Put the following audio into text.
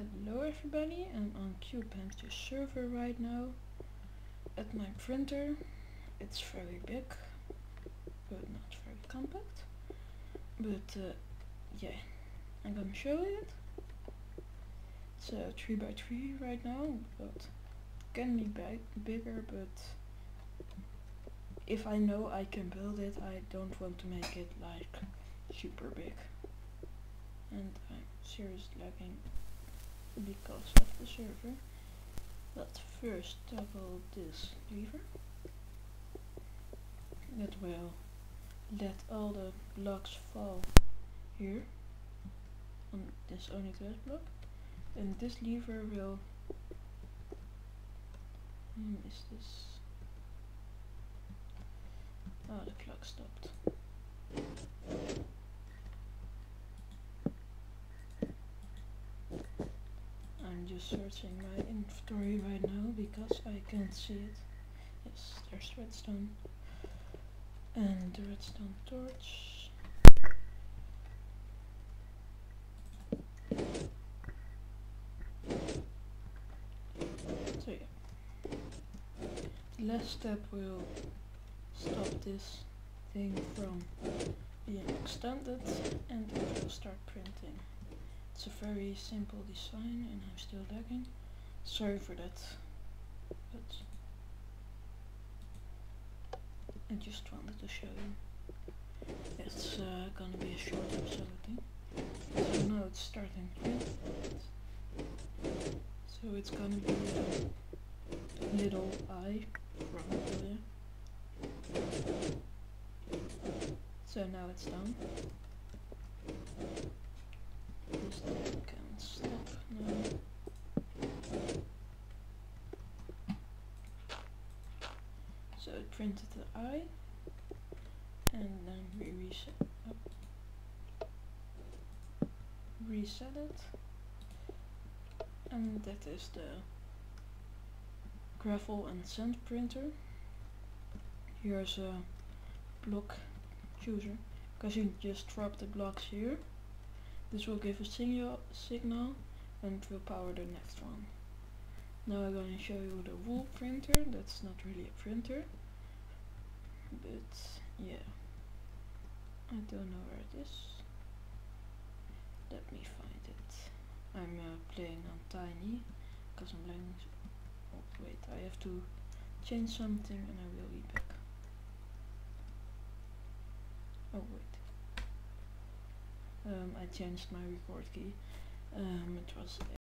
Hello everybody, I'm on CubeHamster server right now at my printer. It's very big, but not very compact. But uh, yeah, I'm gonna show it. It's uh, 3 by 3 right now, but can be big, bigger, but if I know I can build it, I don't want to make it like super big. And I'm seriously lagging because of the server. But first toggle this lever. That will let all the blocks fall here on this only glass block. And this lever will hmm, is this Oh the clock stopped. I'm just searching my inventory right now because I can't see it. Yes, there's redstone. And the redstone torch. So yeah. The last step will stop this thing from being extended and it will start printing. It's a very simple design and I'm still lagging. Sorry for that. But I just wanted to show you. It's uh, gonna be a short episode I think. So now it's starting. So it's gonna be a little eye probably. So now it's done. This thing can stop now. So it printed the eye. And then we reset oh, reset it. And that is the gravel and sand printer. Here's a block chooser. Because you just drop the blocks here. This will give a signal signal and will power the next one now I'm going to show you the wool printer. That's not really a printer but yeah. I don't know where it is. Let me find it. I'm uh, playing on tiny because I'm playing oh wait I have to change something and I will be back. Oh wait. Um, I changed my record key. Um, it was